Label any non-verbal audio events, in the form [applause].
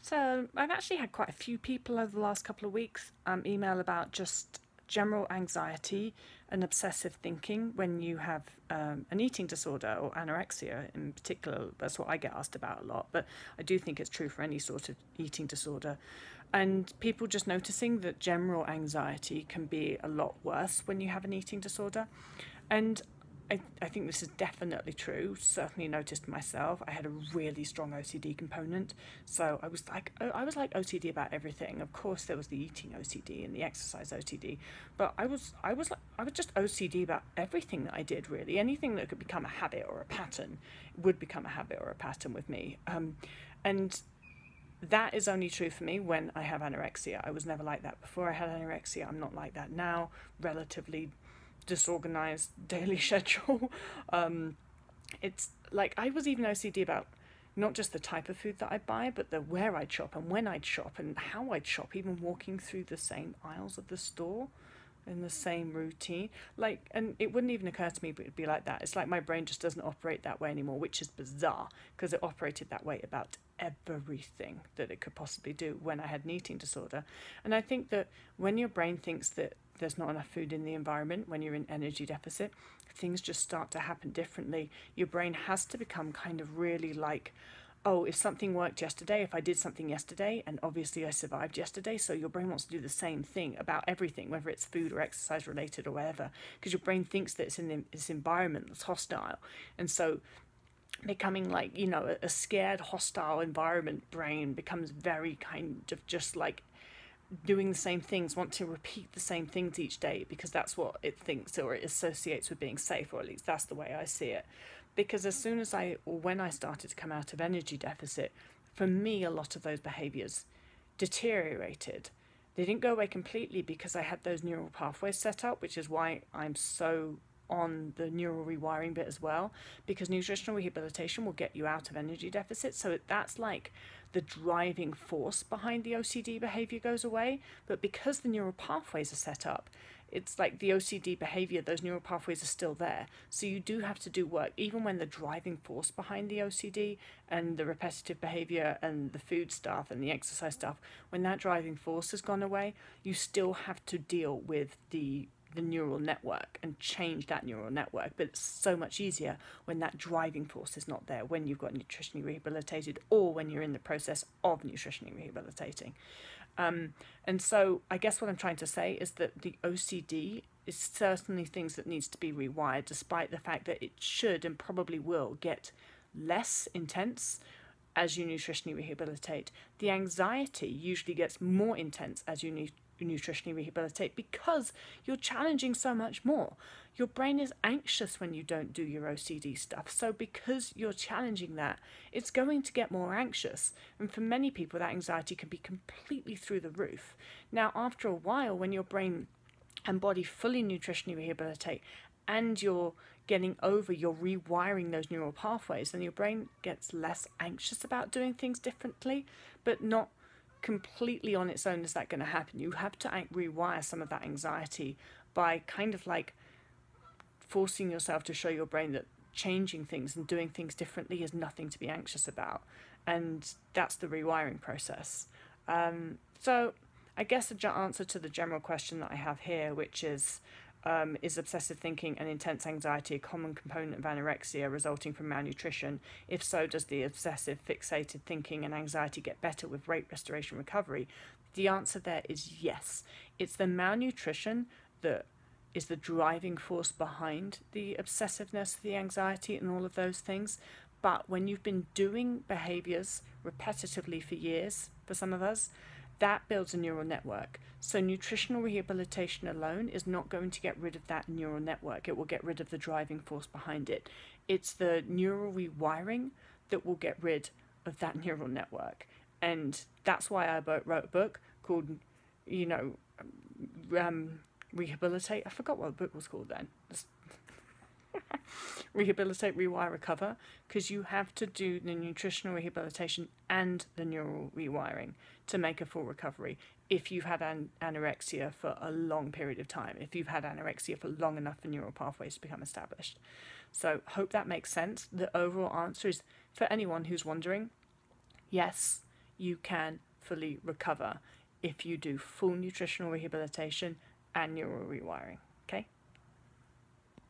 So I've actually had quite a few people over the last couple of weeks um, email about just general anxiety and obsessive thinking when you have um, an eating disorder or anorexia in particular. That's what I get asked about a lot, but I do think it's true for any sort of eating disorder. And people just noticing that general anxiety can be a lot worse when you have an eating disorder. And I, I think this is definitely true. Certainly noticed myself. I had a really strong OCD component, so I was like I was like OCD about everything. Of course, there was the eating OCD and the exercise OCD, but I was I was like I was just OCD about everything that I did. Really, anything that could become a habit or a pattern would become a habit or a pattern with me. Um, and that is only true for me when I have anorexia. I was never like that before I had anorexia. I'm not like that now. Relatively disorganized [laughs] daily schedule. Um, it's like I was even OCD about not just the type of food that I buy, but the where I'd shop and when I'd shop and how I'd shop, even walking through the same aisles of the store in the same routine. Like, and it wouldn't even occur to me but it'd be like that. It's like my brain just doesn't operate that way anymore, which is bizarre because it operated that way about everything that it could possibly do when I had an eating disorder. And I think that when your brain thinks that there's not enough food in the environment, when you're in energy deficit, things just start to happen differently. Your brain has to become kind of really like, oh, if something worked yesterday, if I did something yesterday, and obviously I survived yesterday, so your brain wants to do the same thing about everything, whether it's food or exercise related or whatever, because your brain thinks that it's in this environment that's hostile. And so becoming like, you know, a, scared, hostile environment brain becomes very kind of just like doing the same things, want to repeat the same things each day because that's what it thinks or it associates with being safe, or at least that's the way I see it. Because as soon as I, or when I started to come out of energy deficit, for me, a lot of those behaviors deteriorated. They didn't go away completely because I had those neural pathways set up, which is why I'm so on the neural rewiring bit as well, because nutritional rehabilitation will get you out of energy deficit. So that's like the driving force behind the OCD behavior goes away. But because the neural pathways are set up, it's like the OCD behavior, those neural pathways are still there. So you do have to do work, even when the driving force behind the OCD and the repetitive behavior and the food stuff and the exercise stuff, when that driving force has gone away, you still have to deal with the the neural network and change that neural network. But it's so much easier when that driving force is not there, when you've got nutritionally rehabilitated or when you're in the process of nutritionally rehabilitating. Um, and so I guess what I'm trying to say is that the OCD is certainly things that needs to be rewired, despite the fact that it should and probably will get less intense as you nutritionally rehabilitate. The anxiety usually gets more intense as you nutritionally rehabilitate because you're challenging so much more. Your brain is anxious when you don't do your OCD stuff. So, because you're challenging that, it's going to get more anxious. And for many people, that anxiety can be completely through the roof. Now, after a while, when your brain and body fully nutritionally rehabilitate and you're getting over, you're rewiring those neural pathways, then your brain gets less anxious about doing things differently, but not completely on its own is that going to happen. You have to rewire some of that anxiety by kind of like forcing yourself to show your brain that changing things and doing things differently is nothing to be anxious about. And that's the rewiring process. Um, so, I guess the answer to the general question that I have here, which is um, is obsessive thinking and intense anxiety a common component of anorexia resulting from malnutrition? If so, does the obsessive fixated thinking and anxiety get better with weight restoration recovery? The answer there is yes. It's the malnutrition that is the driving force behind the obsessiveness, the anxiety, and all of those things. But when you've been doing behaviors repetitively for years, for some of us, that builds a neural network. So, nutritional rehabilitation alone is not going to get rid of that neural network. It will get rid of the driving force behind it. It's the neural rewiring that will get rid of that neural network. And that's why I wrote a book called, you know, um, Rehabilitate. I forgot what the book was called then. Rehabilitate, rewire, recover, because you have to do the nutritional rehabilitation and the neural rewiring to make a full recovery. If you've had an- anorexia for a long period of time, if you've had anorexia for long enough for neural pathways to become established. So, hope that makes sense. The overall answer is for anyone who's wondering yes, you can fully recover if you do full nutritional rehabilitation and neural rewiring.